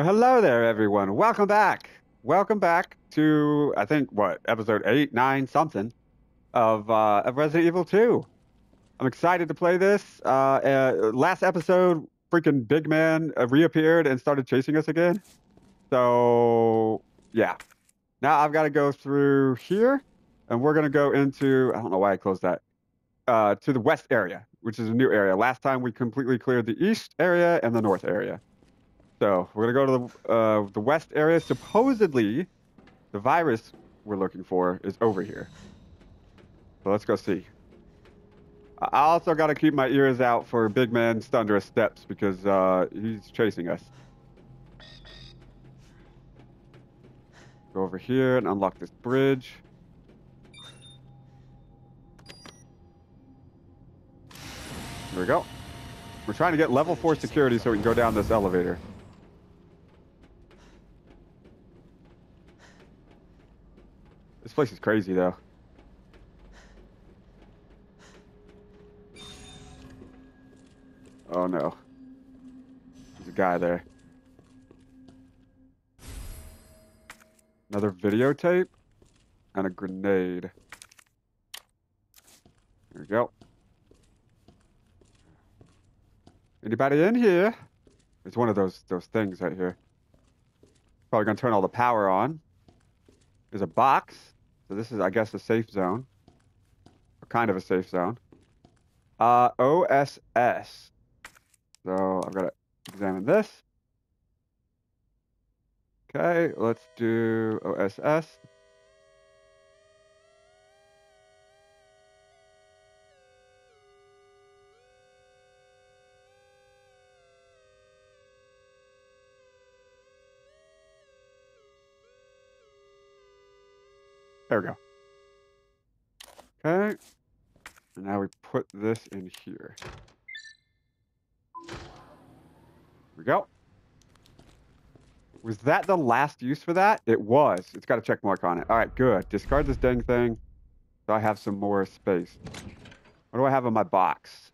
Well, hello there, everyone. Welcome back. Welcome back to I think what episode eight, nine, something of uh, of Resident Evil Two. I'm excited to play this. Uh, uh, last episode, freaking Big Man uh, reappeared and started chasing us again. So yeah, now I've got to go through here, and we're gonna go into I don't know why I closed that. Uh, to the west area, which is a new area. Last time we completely cleared the east area and the north area. So we're gonna go to the uh, the west area. Supposedly, the virus we're looking for is over here. So let's go see. I also got to keep my ears out for Big Man Thunderous Steps because uh, he's chasing us. Go over here and unlock this bridge. There we go. We're trying to get level 4 security so we can go down this elevator. This place is crazy, though. Oh no. There's a guy there. Another videotape and a grenade. There we go. Anybody in here? It's one of those those things right here. Probably gonna turn all the power on. There's a box. So this is, I guess, a safe zone. Or kind of a safe zone. Uh, OSS. So I've got to examine this. Okay, let's do OSS. There we go. Okay. And now we put this in here. There we go. Was that the last use for that? It was. It's got a check mark on it. All right, good. Discard this dang thing so I have some more space. What do I have in my box?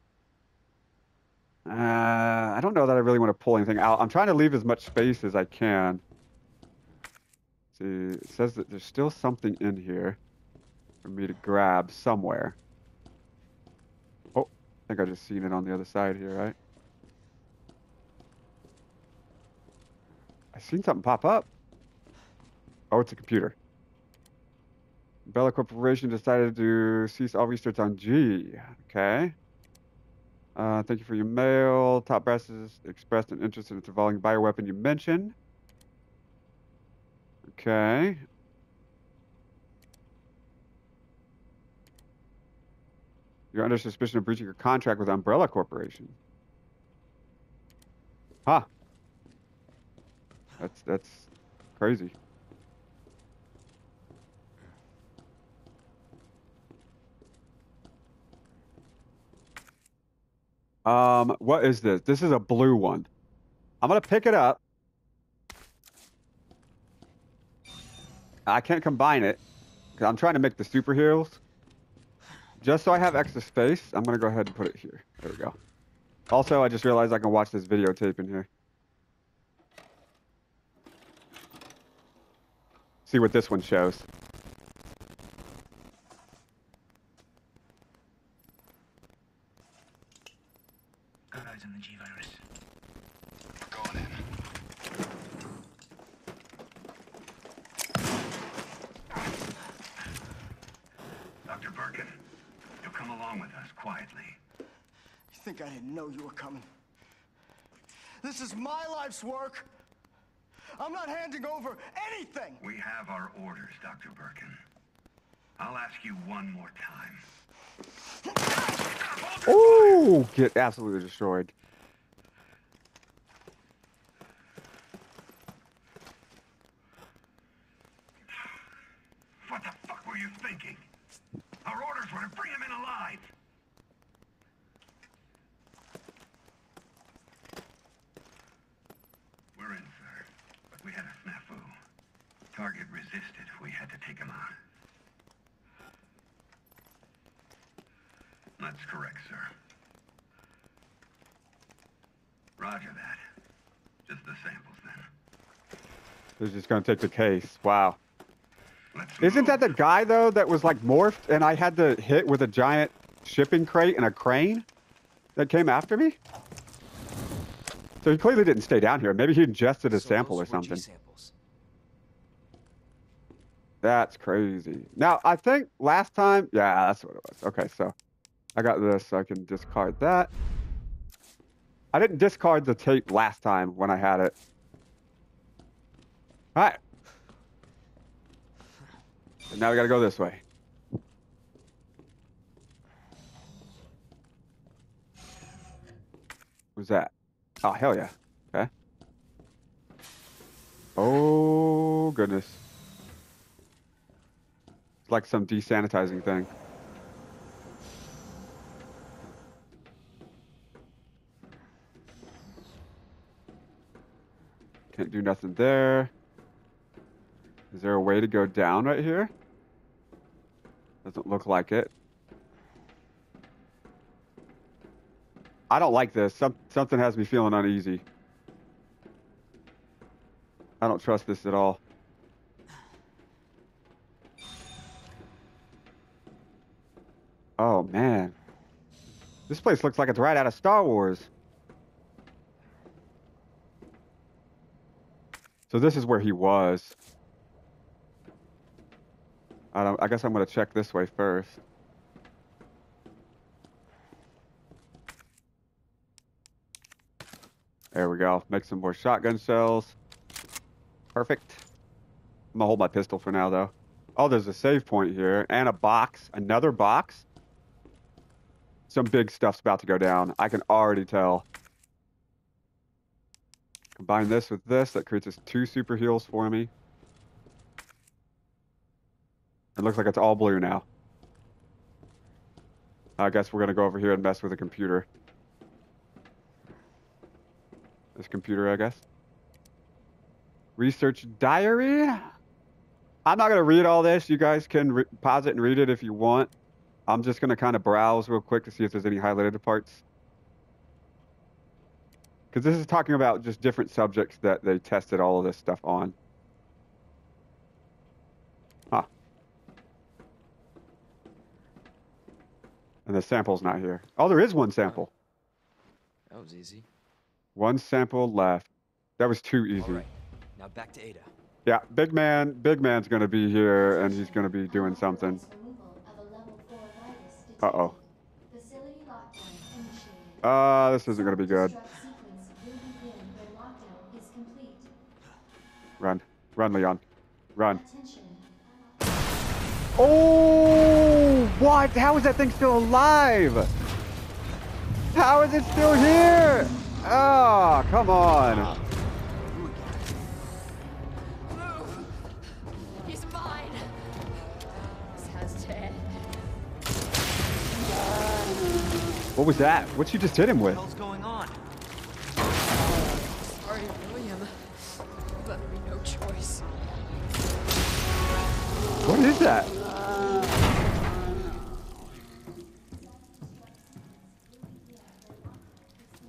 Uh, I don't know that I really want to pull anything out. I'm trying to leave as much space as I can. See, it says that there's still something in here for me to grab somewhere. Oh, I think I just seen it on the other side here, right? I seen something pop up. Oh, it's a computer. Umbrella Corporation decided to cease all research on G. Okay. Uh, thank you for your mail. Top brass has expressed an interest in the evolving bioweapon you mentioned. Okay. You're under suspicion of breaching your contract with Umbrella Corporation. Huh. That's that's crazy. Um, what is this? This is a blue one. I'm gonna pick it up. I can't combine it because I'm trying to make the superheroes. Just so I have extra space, I'm gonna go ahead and put it here. There we go. Also, I just realized I can watch this videotape in here. See what this one shows. Got eyes on the G virus. Going in. Dr. Birkin, you'll come along with us quietly. You think I didn't know you were coming? This is my life's work. I'm not handing over anything. We have our orders, Dr. Birkin. I'll ask you one more time. Oh, get absolutely destroyed. What the fuck were you thinking? Our orders were to bring him in alive. We're in, sir. But we had a snafu. Target resisted. We had to take him out. That's correct, sir. Roger that. Just the samples, then. They're just gonna take the case. Wow. Let's Isn't that the guy though that was like morphed and I had to hit with a giant shipping crate and a crane that came after me? So he clearly didn't stay down here. Maybe he ingested a So sample or those were something. samples. That's crazy. Now I think last time, yeah, that's what it was. Okay, so I got this. So I can discard that. I didn't discard the tape last time when I had it. All right. And now we gotta go this way. Who's that? Oh hell yeah. Okay. Oh goodness. It's like some desanitizing thing. Can't do nothing there. Is there a way to go down right here? Doesn't look like it. I don't like this. Some, something has me feeling uneasy. I don't trust this at all. Oh man. This place looks like it's right out of Star Wars. So this is where he was. I don't I guess I'm gonna check this way first. There we go. Make some more shotgun shells. Perfect. I'm gonna hold my pistol for now though. Oh, there's a save point here and a box. Another box. Some big stuff's about to go down. I can already tell. Combine this with this. That creates us two super heals for me. It looks like it's all blue now. I guess we're going to go over here and mess with the computer. This computer, I guess. Research diary? I'm not going to read all this. You guys can pause it and read it if you want. I'm just going to kind of browse real quick to see if there's any highlighted parts. Because this is talking about just different subjects that they tested all of this stuff on. Huh. And the sample's not here. Oh, there is one sample. That was easy. One sample left. That was too easy. All right. Now back to Ada. Yeah, big man, big man's gonna be here, and he's gonna be doing something. Uh-oh. Facility. Uh, this isn't gonna be good. Run, run, Leon, run. Oh, what? How is that thing still alive? How is it still here? Oh, come on. He's mine. This has to end. What was that? What you just hit him with? What is that?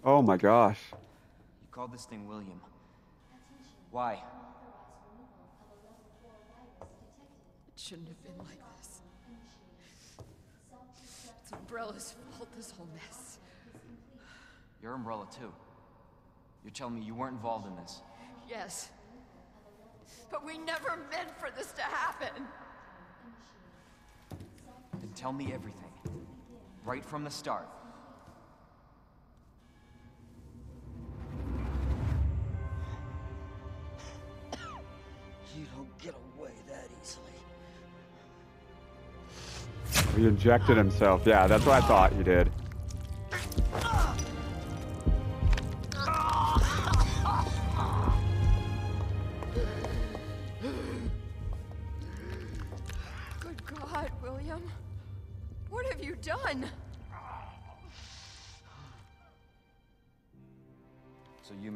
Oh my gosh. You called this thing William. Why? It shouldn't have been like this. It's Umbrella's fault, this whole mess. You're Umbrella too. You're telling me you weren't involved in this. Yes. But we never meant for this to happen. Then tell me everything. Right from the start. You don't get away that easily. He injected himself. Yeah, that's what I thought he did.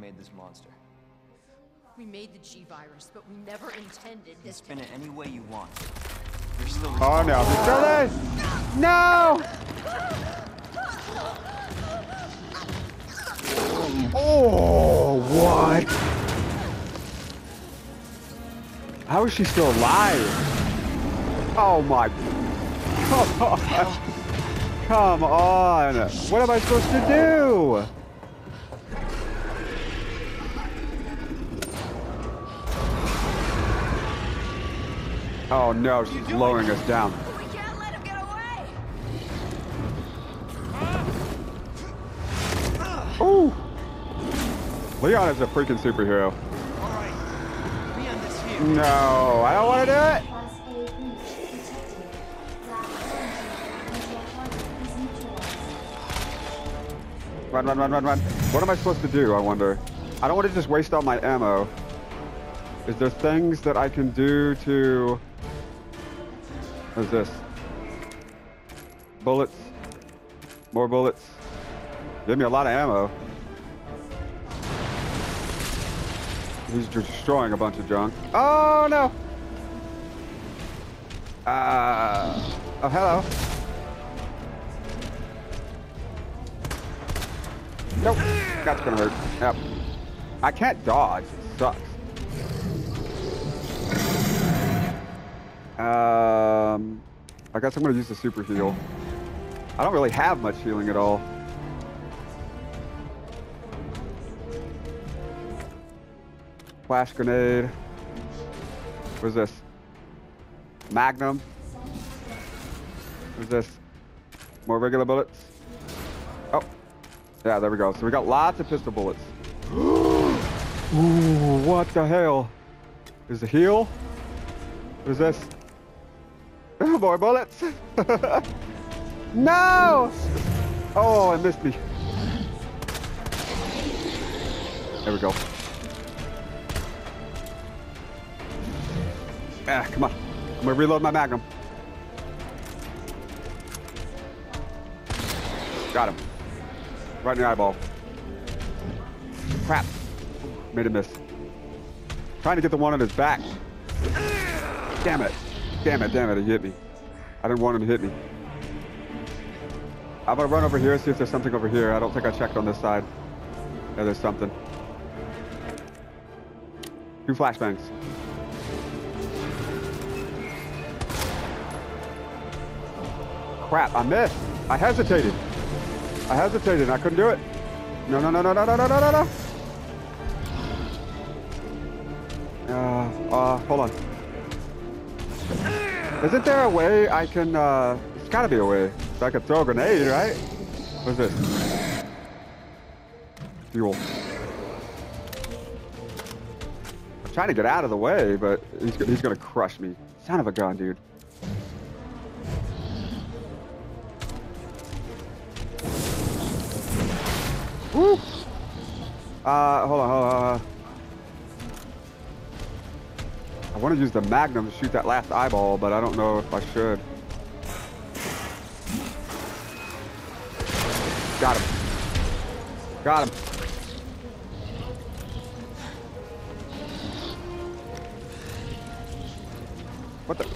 Made this monster. We made the G virus, but we never intended You this. spin it any way you want. You're still Oh no, he's still there. No! Oh, what? How is she still alive? Oh my. Come on. Come on. What am I supposed to do? Oh no, she's lowering us down. We can't let him get away! Ooh. Leon is a freaking superhero. All right. We end this here. No, I don't want to do it. Class A breach detected. Lab quarantine until target is neutralized. Run, run, run, run, run. What am I supposed to do, I wonder? I don't want to just waste all my ammo. Is there things that I can do to... What is this? Bullets. More bullets. Give me a lot of ammo. He's destroying a bunch of junk. Oh, no! Uh, oh, hello. Nope. That's gonna hurt. Yep. I can't dodge. It sucks. Um, I guess I'm gonna use the super heal. I don't really have much healing at all. Flash grenade. What's this? Magnum. What's this? More regular bullets. Oh, yeah, there we go. So we got lots of pistol bullets. Ooh, what the hell? Is the heal? What is this? More bullets. no! Oh, I missed me. There we go. Ah, come on. I'm gonna reload my magnum. Got him. Right in the eyeball. Crap. Made a miss. Trying to get the one on his back. Damn it. Damn it, damn it, he hit me. I didn't want him to hit me. I'm gonna run over here, and see if there's something over here. I don't think I checked on this side. Yeah, there's something. Two flashbangs. Crap, I missed. I hesitated. I hesitated. I couldn't do it. No, no, no, no, no, no, no, no, no, no. Uh, uh, hold on. Isn't there a way I can, uh, it's gotta be a way. So I could throw a grenade, right? What's this? Fuel. I'm trying to get out of the way, but he's, he's gonna crush me. Son of a gun, dude. Woo! Uh, hold on, hold on. Hold on. Want to use the Magnum to shoot that last eyeball, but I don't know if I should. Got him. Got him. What the?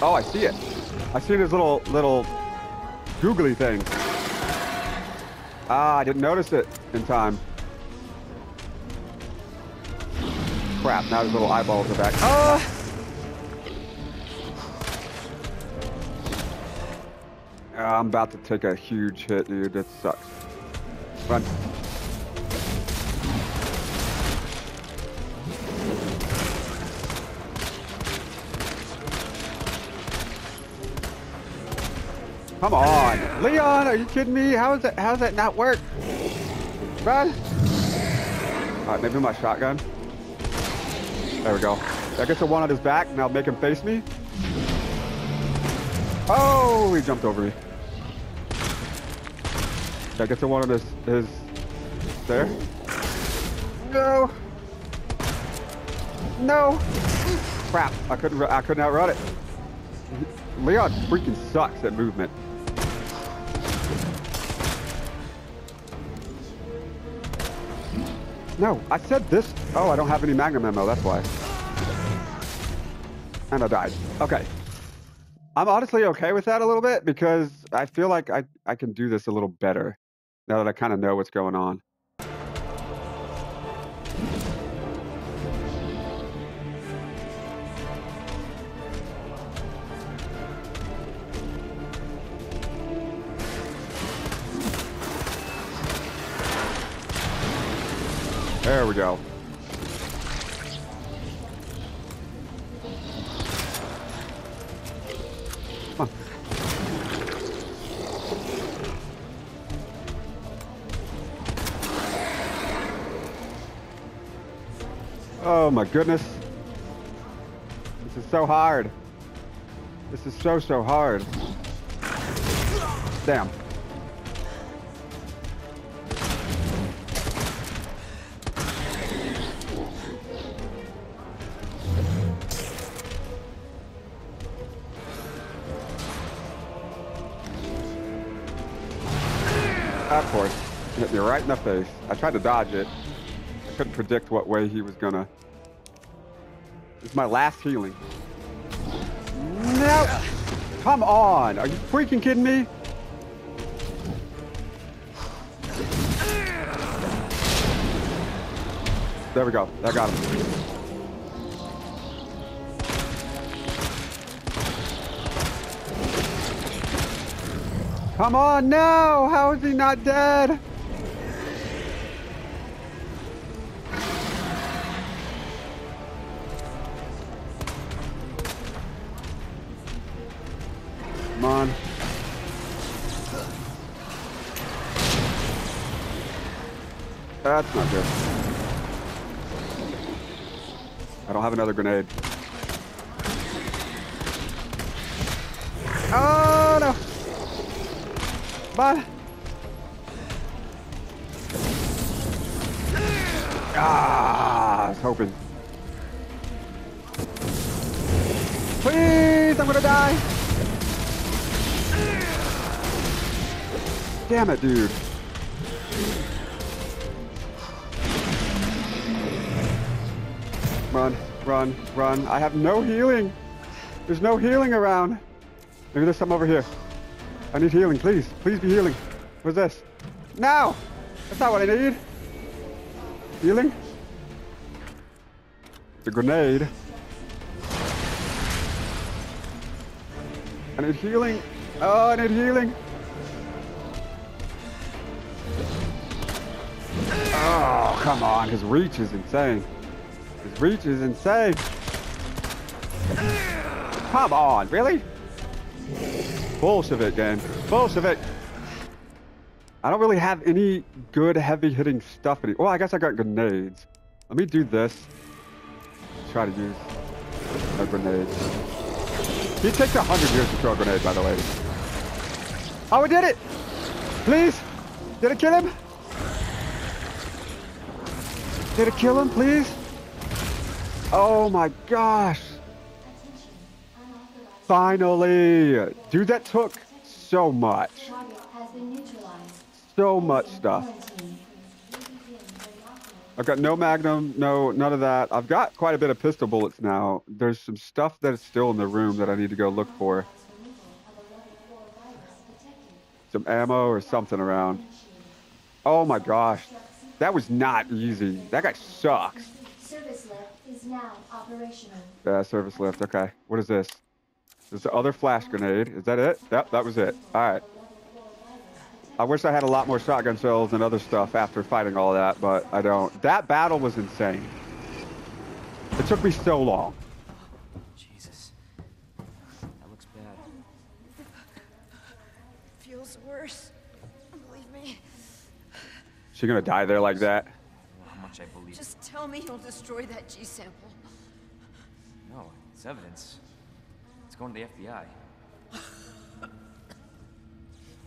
Oh, I see it. I see his little little googly thing. Ah, I didn't notice it in time. Now his little eyeballs are back. Ah! Ah, I'm about to take a huge hit, dude. That sucks. Run. Come on, Leon, are you kidding me? How is that? How does that not work? Run! All right, maybe my shotgun. There we go. I guess the one on his back, Now make him face me. Oh, he jumped over me. I guess the one on his, his, there. No. No. Crap, I couldn't, I couldn't outrun it. Leon freaking sucks at movement. No, I said this. Oh, I don't have any magnum ammo, that's why. And I died. Okay. I'm honestly okay with that a little bit because I feel like I, I can do this a little better now that I kind of know what's going on. There we go. Oh my goodness. This is so hard. This is so, so hard. Damn. Of course. Hit me right in the face. I tried to dodge it. I couldn't predict what way he was gonna. Is my last healing. No! Come on! Are you freaking kidding me? There we go. I got him. Come on, no! How is he not dead? Another grenade. Oh no! Bye. ah, I was hoping. Please, I'm gonna die. Damn it, dude. Run, run, run. I have no healing. There's no healing around. Maybe there's some over here. I need healing, please. Please be healing. What's this? No! That's not what I need. Healing? The grenade. I need healing. Oh, I need healing. Oh, come on. His reach is insane. Reach is insane. Come on, really? Bolshevik game. Bolshevik. I don't really have any good heavy hitting stuff any. Well, I guess I got grenades. Let me do this. Try to use a grenade. He takes a hundred years to throw a grenade, by the way. Oh, we did it! Please! Did it kill him? Did it kill him, please? Oh my gosh! Finally! Dude, that took so much. So much stuff. I've got no magnum, no none of that. I've got quite a bit of pistol bullets now. There's some stuff that is still in the room that I need to go look for. Some ammo or something around. Oh my gosh. That was not easy. That guy sucks. Service lift is now operational. Yeah, service lift. Okay. What is this? There's the other flash grenade. Is that it? Yep, that was it. All right. I wish I had a lot more shotgun shells and other stuff after fighting all that, but I don't. That battle was insane. It took me so long. Jesus. That looks bad. Feels worse. Believe me. She gonna die there like that? I don't know how much I believe. Just tell me you'll destroy that G sample. No, it's evidence. It's going to the FBI.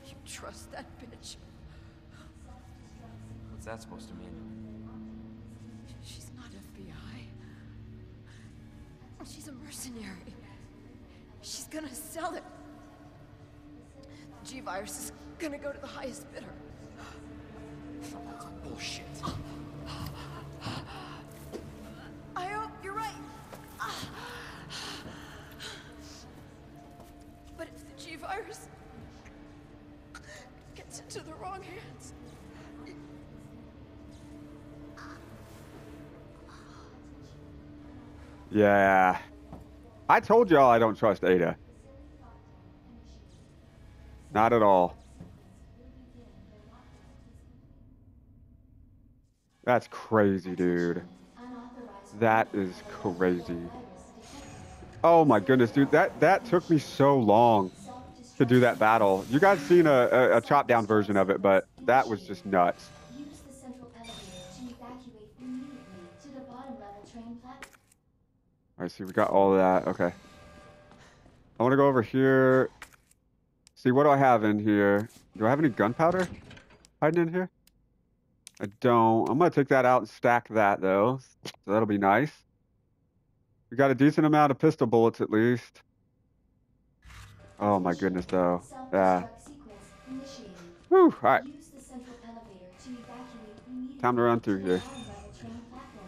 You trust that bitch? What's that supposed to mean? She's not FBI. She's a mercenary. She's gonna sell it. The G-Virus is gonna go to the highest bidder. Yeah. I told y'all I don't trust Ada. Not at all. That's crazy, dude. That is crazy. Oh my goodness, dude. That that took me so long to do that battle. You guys seen a, a, a chop down version of it, but that was just nuts. Right, see, we got all that. Okay. I want to go over here. See, what do I have in here? Do I have any gunpowder hiding in here? I don't. I'm going to take that out and stack that, though. So that'll be nice. We got a decent amount of pistol bullets, at least. Oh, my goodness, though. Yeah. Whew. All right. Time to run through here. bottom level train platform.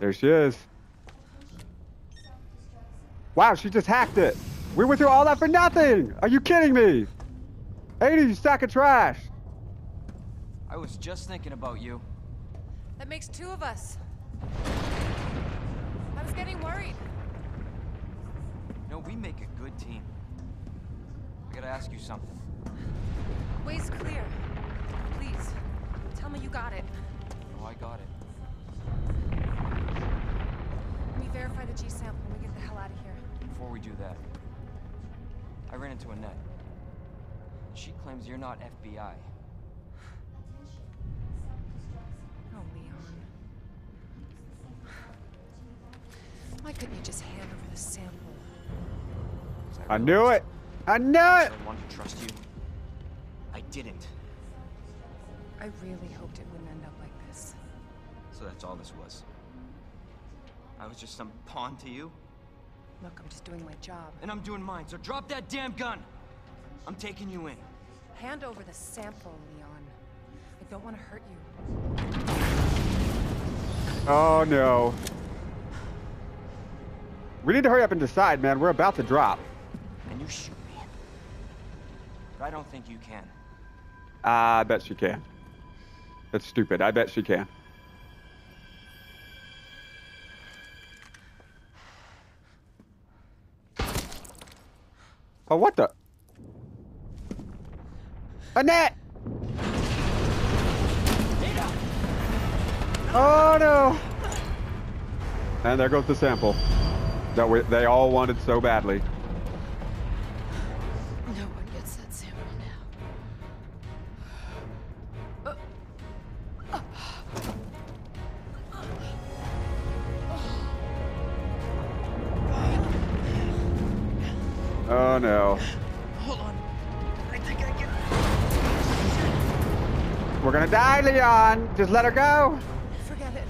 There she is. Wow, she just hacked it. We went through all that for nothing. Are you kidding me? Ada, you sack of trash. I was just thinking about you. That makes two of us. I was getting worried. No, we make a good team. I gotta ask you something. Way's clear. Please, tell me you got it. Oh, I got it. Verify the G sample and we get the hell out of here. Before we do that, I ran into Annette. She claims you're not FBI. Oh, Leon. Why couldn't you just hand over the sample? I knew it. I knew it. I wanted to trust you. I didn't. I really hoped it wouldn't end up like this. So that's all this was. I was just some pawn to you, Look, I'm just doing my job. and I'm doing mine, so drop that damn gun! I'm taking you in. Hand over the sample, Leon. I don't want to hurt you. Oh no. We need to hurry up and decide, man. We're about to drop. And you shoot me. But I don't think you can. I bet she can. That's stupid. I bet she can. Oh, what the? Annette! Oh no! And there goes the sample that we, they all wanted so badly. No. Hold on. I think I can. We're gonna die, Leon. Just let her go. Forget it.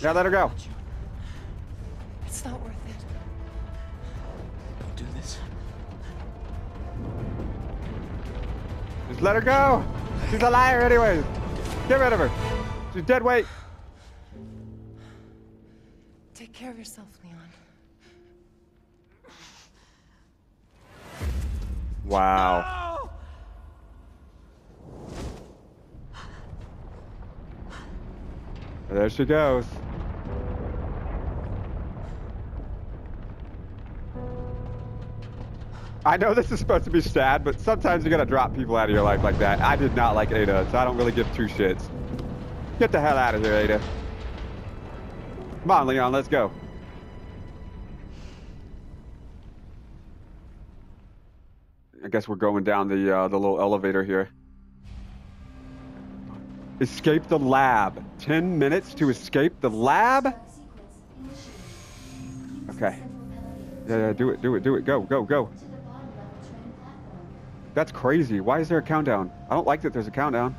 Yeah, let her go. It's not worth it. Don't do this. Just let her go. She's a liar, anyways. Get rid of her. She's dead weight. Take care of yourself, Leon. Wow. There she goes. I know this is supposed to be sad, but sometimes you gotta drop people out of your life like that. I did not like Ada, so I don't really give two shits. Get the hell out of here, Ada. Come on, Leon, let's go. Guess we're going down the uh, the little elevator here. Escape the lab. Ten minutes to escape the lab. Okay. Yeah, yeah, do it, do it, do it. Go, go, go. That's crazy. Why is there a countdown? I don't like that there's a countdown.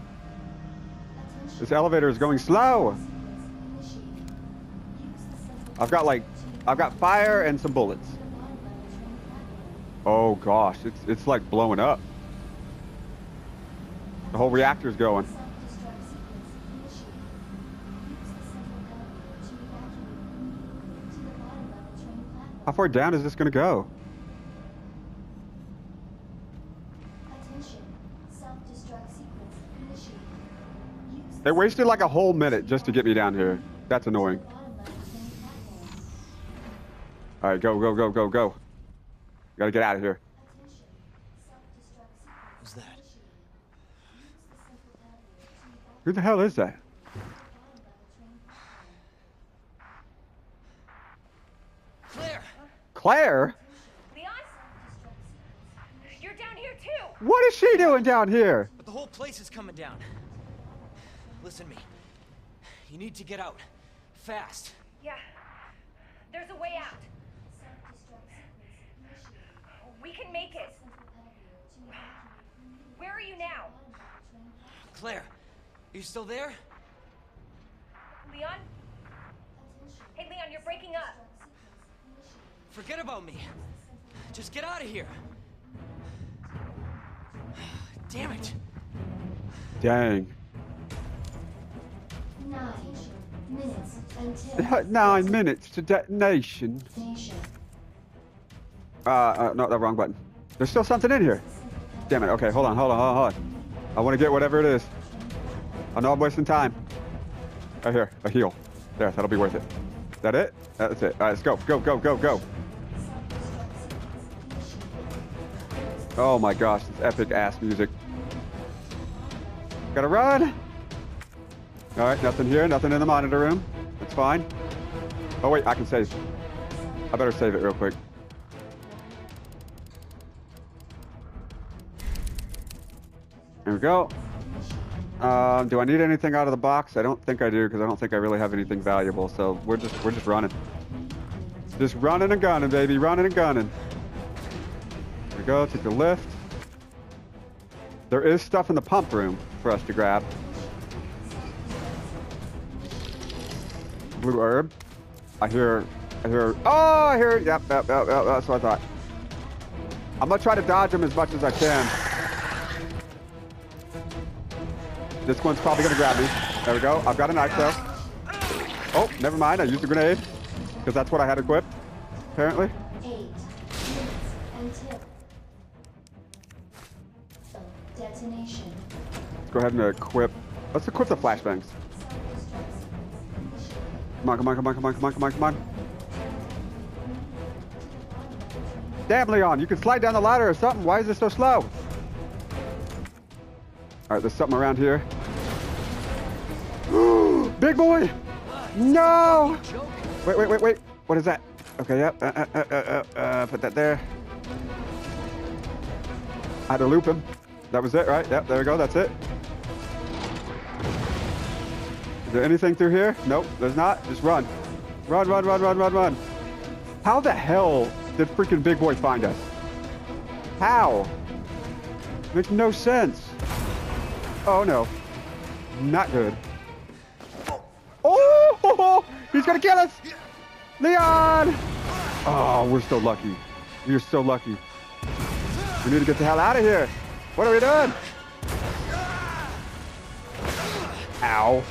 This elevator is going slow. I've got like, I've got fire and some bullets. to the bottom level train platform. Oh gosh, it's it's like blowing up. The whole reactor's going. To to. How far down is this go? Initiated. Use the They wasted like a whole minute just to get me down here. That's annoying. All right, go, go, go, go, go. Gotta get out of here. Attention. Self-destruct sequence Who's that? initiated. Use the central Who the hell is that? Claire! Claire? Leon? You're down here too! What is she doing down here? But the whole place is coming down. Listen to me. You need to get out. Fast. Yeah. There's a way out. We can make it. Where are you now? Claire, are you still there? Leon? Hey, Leon, you're breaking up. Forget about me. Just get out of here. Damn it. Dang. Nine minutes until Nine minutes to detonation. Uh, uh, no, the wrong button. There's still something in here. Damn it. Okay, hold on, hold on, hold on, hold on. I want to get whatever it is. I know I'm wasting time. Right here, a heal. There, that'll be worth it. That it? That's it. All right, let's go, go, go, go, go. Oh my gosh, this epic ass music. Gotta run. All right, nothing here, nothing in the monitor room. That's fine. Oh wait, I can save. I better save it real quick. There we go. Um, do I need anything out of the box? I don't think I do because I don't think I really have anything valuable. So we're just we're just running, just running and gunning, baby, running and gunning. There we go. Take the lift. There is stuff in the pump room for us to grab. Blue herb. I hear. I hear. Oh, I hear. Yep, yep, yep, yep. That's what I thought. I'm gonna try to dodge them as much as I can. This one's probably gonna grab me. There we go. I've got a knife though. Oh, never mind. I used a grenade because that's what I had equipped. Apparently. Let's go ahead and equip. Let's equip the flashbangs. Come on, come on, come on, come on, come on, come on, come on. Damn, Leon, you can slide down the ladder or something. Why is it so slow? All right, there's something around here. Big boy! No! Wait, wait, wait, wait. What is that? Okay, yep. Uh, uh, uh, uh, uh, uh, put that there. I had to loop him. That was it, right? Yep, there we go. That's it. Is there anything through here? Nope, there's not. Just run. Run, run, run, run, run, run. How the hell did freaking Big Boy find us? How? Makes no sense. Oh no. Not good. Oh! He's gonna kill us! Leon! Oh, we're so lucky. We're so lucky. We need to get the hell out of here. What are we doing? Ow.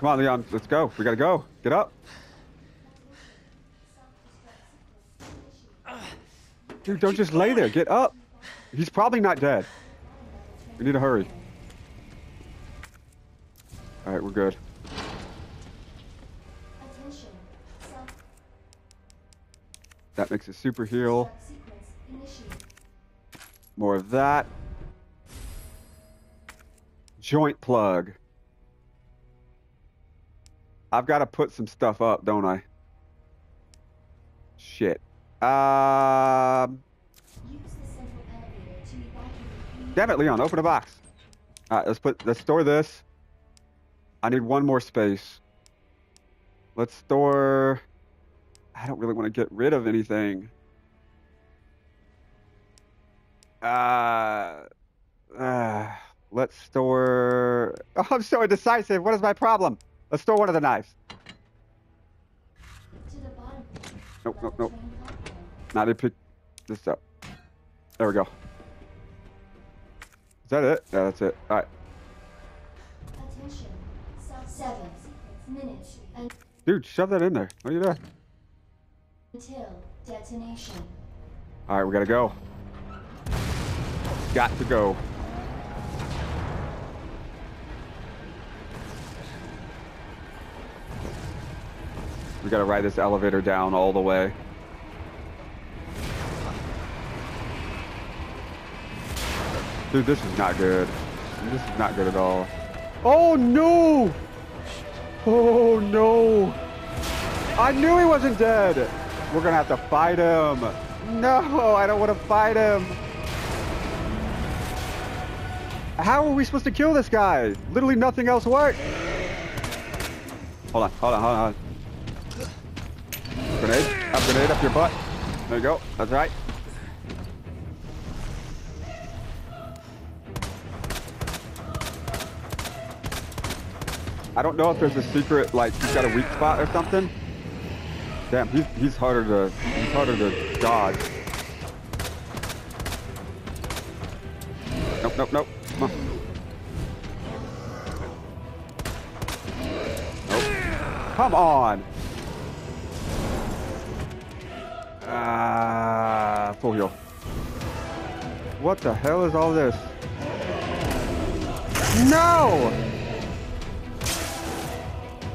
Come on, Leon. Let's go. We gotta go. Get up. Dude, don't just lay there. Get up. He's probably not dead. We need to hurry. All right, we're good. That makes a super heal. More of that. Joint plug. I've got to put some stuff up, don't I? Shit. Um. Damn it, Leon! Open a box. All right, let's put. Let's store this. I need one more space. Let's store. I don't really want to get rid of anything. Uh, uh, let's store. Oh, I'm so indecisive. What is my problem? Let's store one of the knives. Nope, nope, nope. Now they pick this up. There we go. Is that it? Yeah, that's it. All right. Attention. Seven minutes Dude, shove that in there. What are you doing? until detonation. All right, we gotta go. Got to go. We gotta ride this elevator down all the way. Dude, this is not good. This is not good at all. Oh no! Oh no! I knew he wasn't dead! We're gonna have to fight him. No, I don't want to fight him. How are we supposed to kill this guy? Literally nothing else worked. Hold on, hold on, hold on. Grenade, up grenade up your butt. There you go, that's right. I don't know if there's a secret, like he's got a weak spot or something. Damn, he's he's harder to he's harder to dodge. Nope, nope, nope. Come on. Nope. Come on. Ah, full heal. What the hell is all this? No!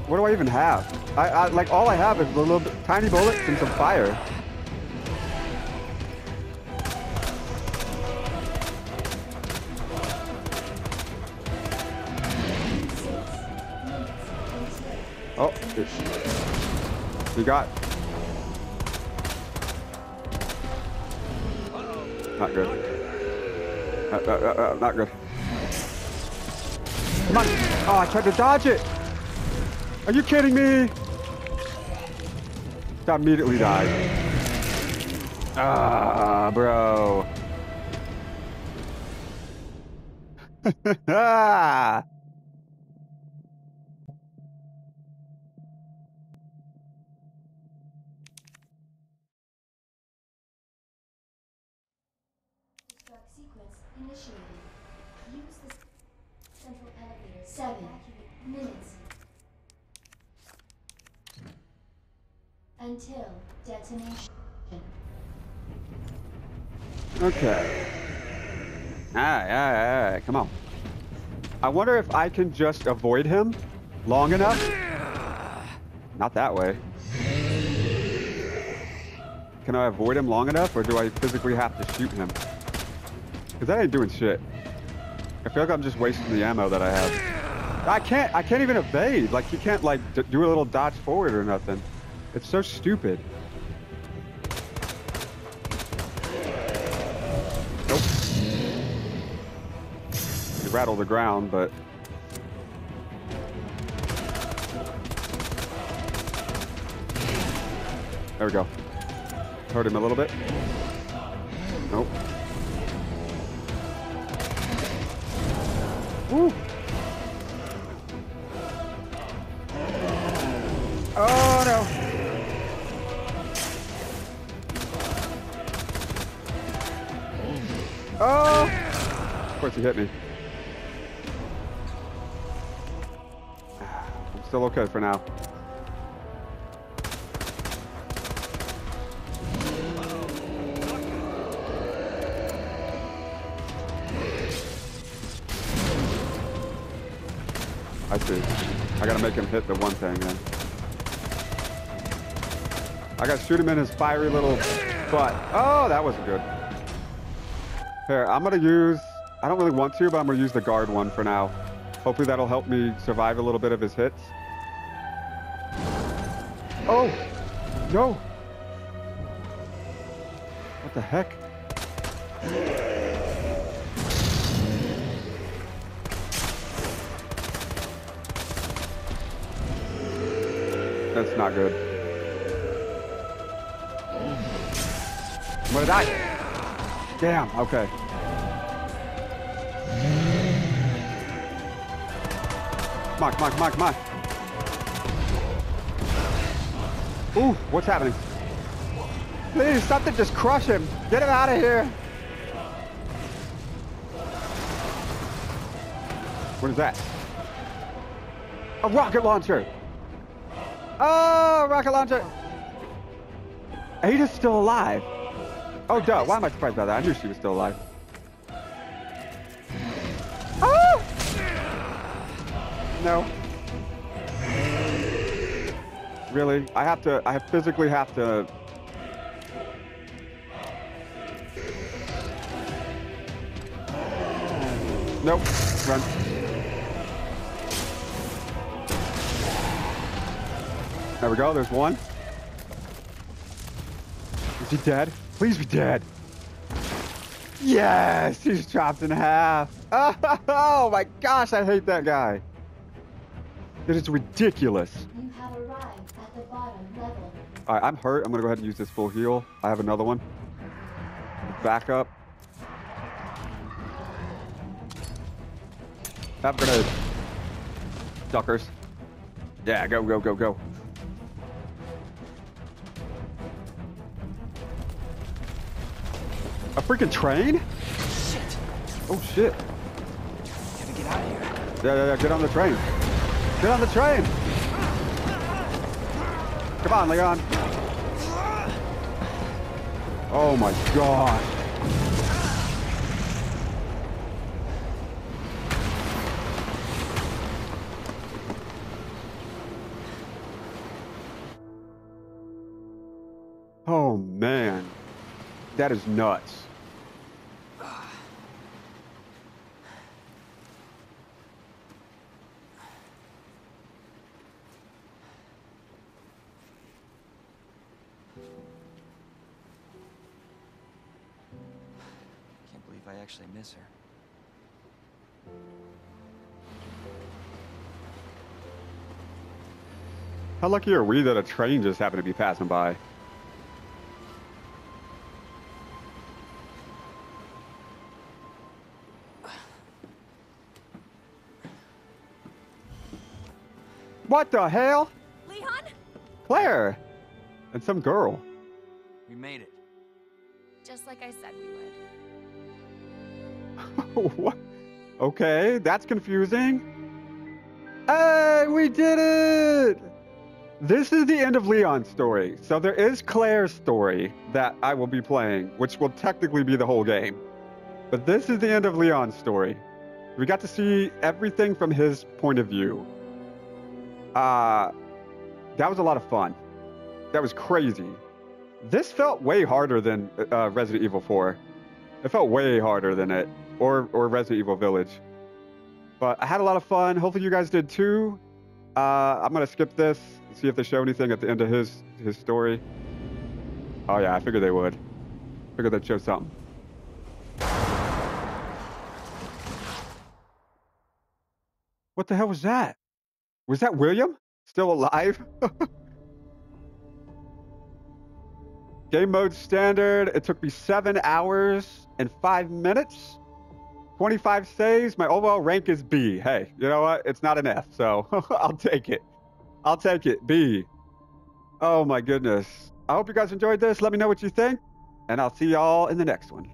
What do I even have? I, I like all I have is a little bit, tiny bullets and some fire. Oh, you got. Not good. Uh, uh, uh, uh, not good. Come on! Oh, I tried to dodge it. Are you kidding me? That immediately died. Ah, bro. ah. Destruct sequence initiated. Use the central elevator. Seven minutes. Until detonation. Okay. Alright, alright, alright, come on. I wonder if I can just avoid him long enough. Not that way. Can I avoid him long enough, or do I physically have to shoot him? Because that ain't doing shit. I feel like I'm just wasting the ammo that I have. I can't, I can't even evade. Like, you can't, like, do a little dodge forward or nothing. It's so stupid. Rattle the ground, but... There we go. Hurt him a little bit. Nope. Woo! Oh no! Oh! Of course he hit me. Still okay for now. I see. I gotta make him hit the one thing then. I gotta shoot him in his fiery little butt. Oh, that wasn't good. Here, I'm gonna use, I don't really want to, but I'm gonna use the guard one for now. Hopefully that'll help me survive a little bit of his hits. Oh, no. What the heck? That's not good. I'm gonna die. Damn, okay. Mark, mark, mark, on, Ooh, what's happening? Please, something just crush him. Get him out of here. What is that? A rocket launcher. Oh, rocket launcher. Ada's still alive. Oh, duh. Why am I surprised by that? I knew she was still alive. Oh! No. Really? I have to, I physically have to. Nope. Run. There we go. There's one. Is he dead? Please be dead. Yes, he's chopped in half. Oh my gosh, I hate that guy. It is ridiculous. All right, I'm hurt. I'm gonna go ahead and use this full heal. I have another one. Back up. Have grenade. Duckers. Yeah, go, go, go, go. A freaking train? Shit! Oh shit. Gotta get out of here. Yeah, yeah, yeah. Get on the train. Get on the train. Come on, Leon. Oh my god. Oh man. That is nuts. Miss her. How lucky are we that a train just happened to be passing by? What the hell? Leon? Claire! And some girl. We made it. Just like I said we would. Okay, that's confusing. Hey, we did it! This is the end of Leon's story. So there is Claire's story that I will be playing, which will technically be the whole game. But this is the end of Leon's story. We got to see everything from his point of view. Uh, that was a lot of fun. That was crazy. This felt way harder than uh, Resident Evil 4. It felt way harder than it, or or Resident Evil Village. But I had a lot of fun. Hopefully you guys did too. Uh, I'm gonna skip this. See if they show anything at the end of his his story. Oh yeah, I figured they would. Figured they'd show something. What the hell was that? Was that William? Still alive? Game mode standard. It took me seven hours and five minutes. 25 saves. My overall rank is B. Hey, you know what? It's not an F, so I'll take it. I'll take it. B. Oh my goodness. I hope you guys enjoyed this. Let me know what you think, and I'll see y'all in the next one.